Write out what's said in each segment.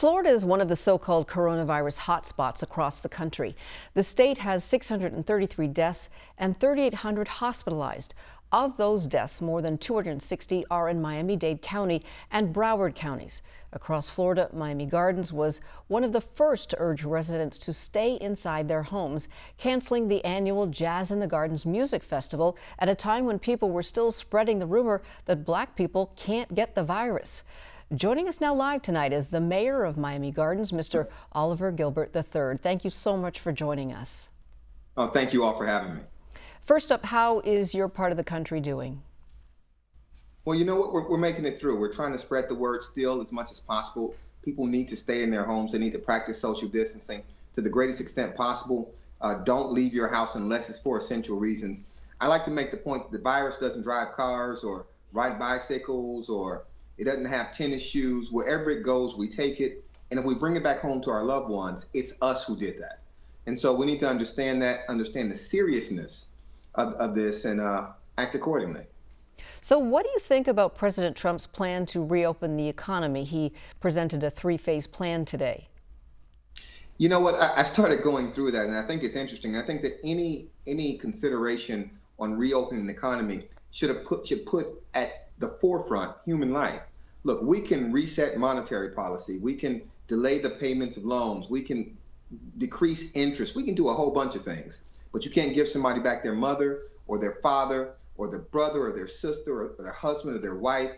Florida is one of the so called coronavirus hotspots across the country. The state has 633 deaths and 3,800 hospitalized. Of those deaths, more than 260 are in Miami Dade County and Broward counties. Across Florida, Miami Gardens was one of the first to urge residents to stay inside their homes, canceling the annual Jazz in the Gardens Music Festival at a time when people were still spreading the rumor that black people can't get the virus. Joining us now live tonight is the mayor of Miami Gardens, Mr. Oliver Gilbert III. Thank you so much for joining us. Oh, thank you all for having me. First up, how is your part of the country doing? Well, you know what? We're, we're making it through. We're trying to spread the word still as much as possible. People need to stay in their homes. They need to practice social distancing to the greatest extent possible. Uh, don't leave your house unless it's for essential reasons. I like to make the point that the virus doesn't drive cars or ride bicycles or it doesn't have tennis shoes. Wherever it goes, we take it. And if we bring it back home to our loved ones, it's us who did that. And so we need to understand that, understand the seriousness of, of this, and uh, act accordingly. So, what do you think about President Trump's plan to reopen the economy? He presented a three phase plan today. You know what? I, I started going through that, and I think it's interesting. I think that any any consideration on reopening the economy should have put should put at the forefront human life look, we can reset monetary policy. We can delay the payments of loans. We can decrease interest. We can do a whole bunch of things. But you can't give somebody back their mother or their father or their brother or their sister or their husband or their wife.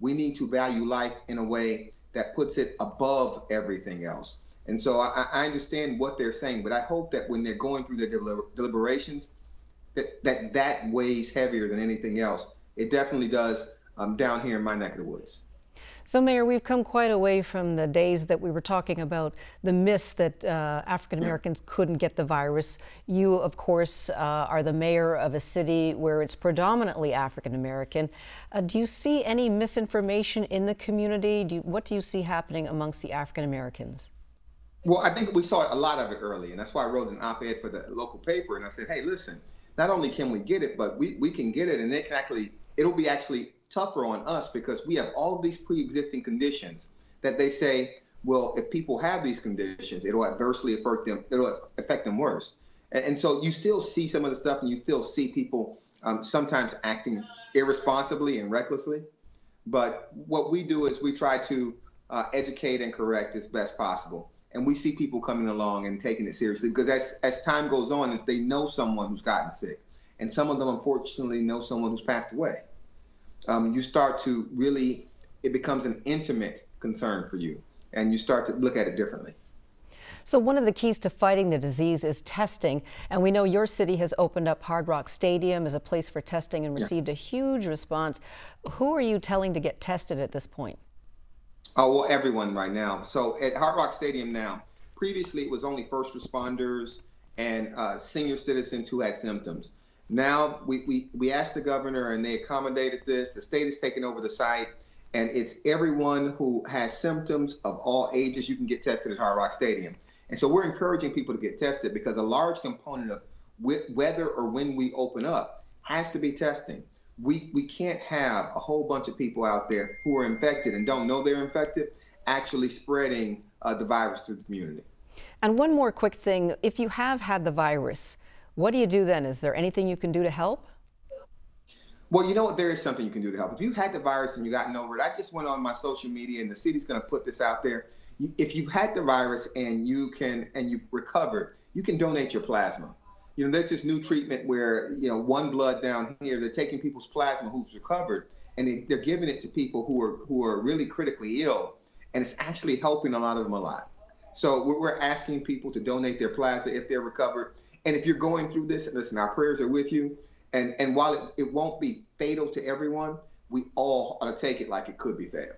We need to value life in a way that puts it above everything else. And so I, I understand what they're saying, but I hope that when they're going through their deliberations, that, that that weighs heavier than anything else. It definitely does um, down here in my neck of the woods. So, Mayor, we've come quite away from the days that we were talking about the myths that uh, African Americans couldn't get the virus. You, of course, uh, are the mayor of a city where it's predominantly African American. Uh, do you see any misinformation in the community? Do you, what do you see happening amongst the African Americans? Well, I think we saw a lot of it early, and that's why I wrote an op ed for the local paper. And I said, hey, listen, not only can we get it, but we, we can get it, and it can actually, it'll be actually tougher on us because we have all these pre-existing conditions that they say, well, if people have these conditions, it'll adversely affect them. It'll affect them worse. And, and so you still see some of the stuff, and you still see people um, sometimes acting irresponsibly and recklessly. But what we do is we try to uh, educate and correct as best possible. And we see people coming along and taking it seriously because as, as time goes on, as they know someone who's gotten sick, and some of them unfortunately know someone who's passed away um, you start to really, it becomes an intimate concern for you, and you start to look at it differently. So, one of the keys to fighting the disease is testing. And we know your city has opened up Hard Rock Stadium as a place for testing and received yeah. a huge response. Who are you telling to get tested at this point? Oh, well, everyone right now. So, at Hard Rock Stadium now, previously it was only first responders and uh, senior citizens who had symptoms. Now we, we, we asked the governor and they accommodated this. The state has taken over the site and it's everyone who has symptoms of all ages. You can get tested at Hard Rock Stadium. And so we're encouraging people to get tested because a large component of whether or when we open up has to be testing. We, we can't have a whole bunch of people out there who are infected and don't know they're infected actually spreading uh, the virus through the community. And one more quick thing if you have had the virus, what do you do then? Is there anything you can do to help? Well, you know what? There is something you can do to help. If you had the virus and you gotten over it, I just went on my social media and the city's going to put this out there. If you've had the virus and you can and you've recovered, you can donate your plasma. You know, there's this new treatment where you know OneBlood down here. They're taking people's plasma who's recovered and they, are giving it to people who are who are really critically ill, and it's actually helping a lot of them a lot. So we're asking people to donate their plasma if they're recovered and if you're going through this, listen, our prayers are with you. And and while it, it won't be fatal to everyone, we all ought to take it like it could be fatal.